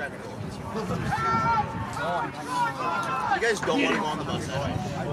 You guys don't want to go on the bus. Eh?